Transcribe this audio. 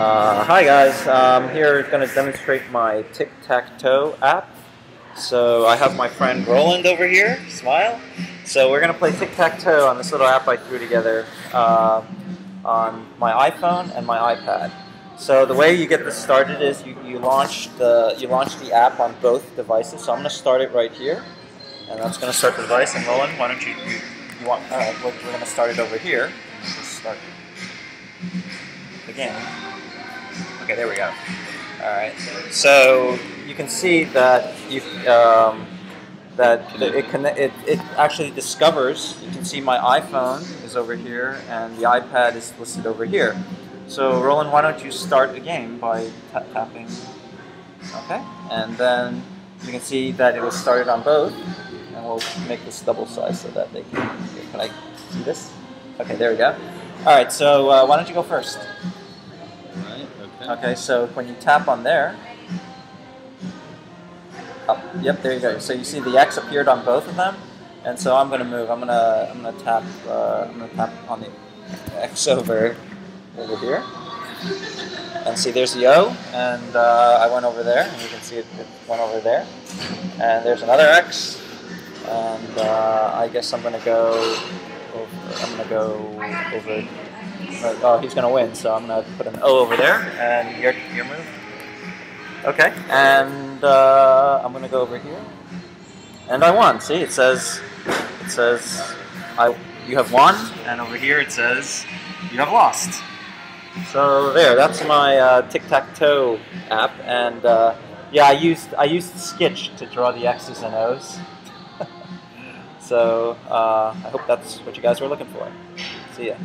Uh, hi guys, I'm here going to demonstrate my tic-tac-toe app. So I have my friend Roland over here, smile. So we're going to play tic-tac-toe on this little app I threw together uh, on my iPhone and my iPad. So the way you get this started is you, you launch the you launch the app on both devices. So I'm going to start it right here, and that's going to start the device. And Roland, why don't you you, you want uh, we're, going to start it over here. Just start again. Okay, there we go. All right. So you can see that you um, that it, can, it it actually discovers. You can see my iPhone is over here, and the iPad is listed over here. So Roland, why don't you start the game by tapping? Okay, and then you can see that it was started on both, and we'll make this double size so that they can. Can I see this? Okay, there we go. All right, so uh, why don't you go first? Okay. So when you tap on there, up, yep, there you go. So you see the X appeared on both of them, and so I'm going to move. I'm going to I'm going to tap uh, I'm going to tap on the X over over here, and see there's the O, and uh, I went over there, and you can see it, it went over there, and there's another X, and uh, I guess I'm going to go. Over, I'm going to go over oh, he's going to win, so I'm going to put an O over there, and your, your move. Okay, and uh, I'm going to go over here, and I won. See, it says, it says, I you have won, and over here it says, you have lost. So there, that's my uh, tic-tac-toe app, and uh, yeah, I used I used Skitch to draw the X's and O's. so uh, I hope that's what you guys were looking for. See ya.